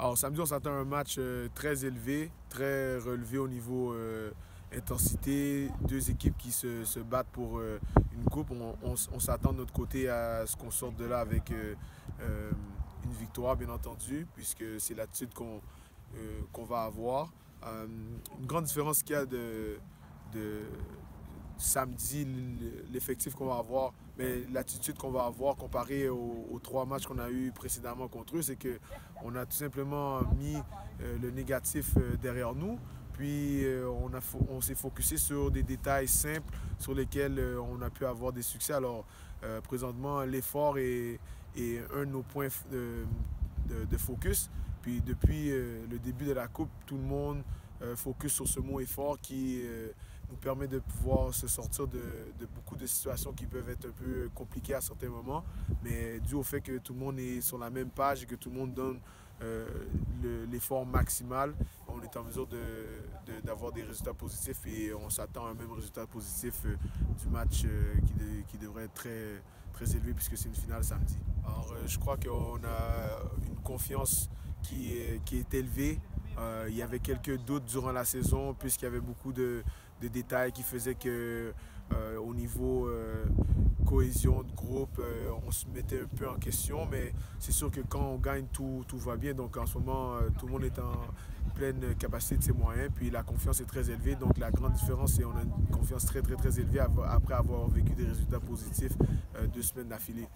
Alors samedi, on s'attend à un match très élevé, très relevé au niveau intensité, deux équipes qui se, battent pour une coupe. On, s'attend de notre côté à ce qu'on sorte de là avec une victoire, bien entendu, puisque c'est l'attitude qu'on va avoir. une grande différence qu'il y a de samedi, l'effectif qu'on va avoir, mais l'attitude qu'on va avoir comparé aux, trois matchs qu'on a eu précédemment contre eux, c'est qu'on a tout simplement mis euh, le négatif euh, derrière nous. Puis euh, on, on s'est focusé sur des détails simples sur lesquels on a pu avoir des succès. Alors présentement, l'effort est, un de nos points de, de focus. Puis depuis le début de la Coupe, tout le monde focus sur ce mot effort qui nous permet de pouvoir se sortir de, beaucoup de situations qui peuvent être un peu compliquées à certains moments, mais dû au fait que tout le monde est sur la même page et que tout le monde donne euh, l'effort maximal, on est en mesure d'avoir des résultats positifs et on s'attend à un même résultat positif euh, du match euh, qui, devrait être très, très élevé puisque c'est une finale samedi. Alors je crois qu'on a une confiance qui qui est élevée. il y avait quelques doutes durant la saison puisqu'il y avait beaucoup de, des détails qui faisaient que euh, au niveau euh, cohésion de groupe, euh, on se mettait un peu en question, mais c'est sûr que quand on gagne, tout, tout va bien. Donc en ce moment, tout le monde est en pleine capacité de ses moyens, puis la confiance est très élevée. Donc la grande différence, c'est qu'on a une confiance très très très élevée après avoir vécu des résultats positifs deux semaines d'affilée.